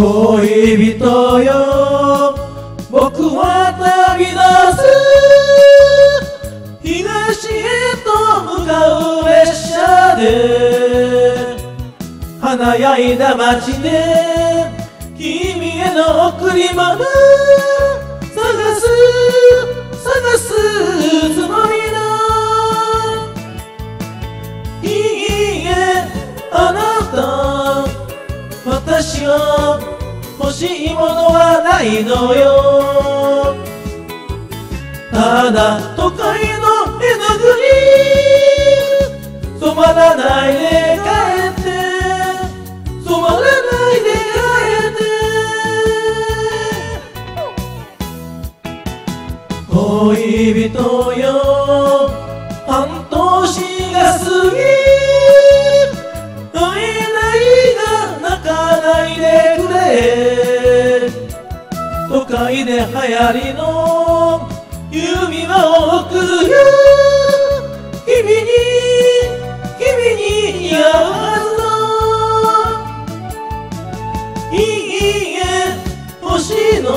恋人よ。僕は旅立つ。東へと向かう列車で。華やいだ街で。君への贈り物。探す。探すつもりだ。いいえあなた。私は欲しいものはないのよ。ただ都会の絵の具に染まらないで帰って染まらないで帰って。恋人よ半年が過ぎ都会で流行りの指輪を贈る君に君に似合うはずだ。いいえ星の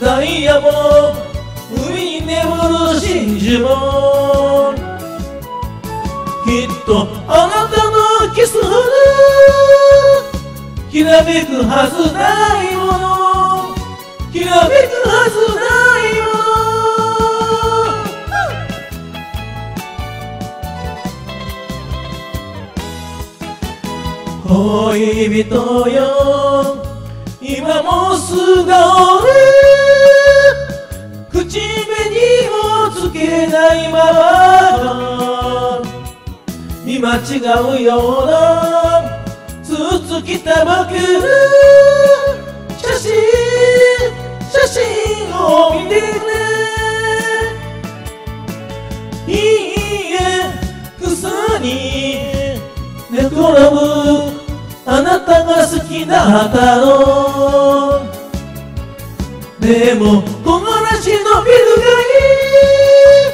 ダイヤも海に眠る真珠も。きっとあなたのキスほどきらめくはずない。きらめくはずないもの恋人よ。今も素顔で口紅をつけないまま。見間違うような。スーツ着た僕の写いいえ草に寝転ぶあなたが好きだったの。でも木枯らしのビルがいい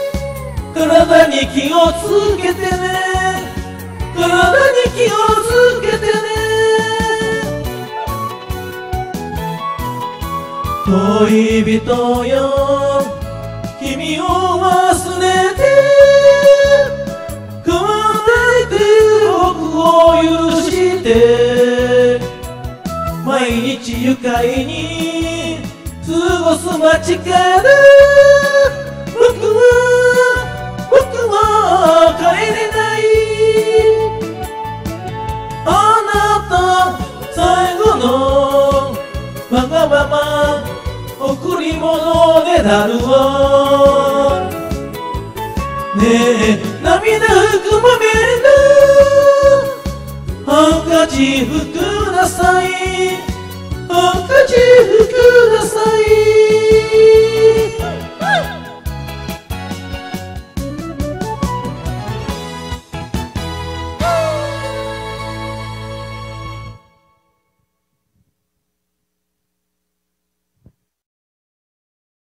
体に気をつけてね。体に気をつけてね。恋人よ君を毎日愉快に過ごす街から僕は僕は帰れない。あなた最後のわがまま贈り物ねだるわ。ねえ涙含まめるハンカチ拭ください。ハンカチ拭ください。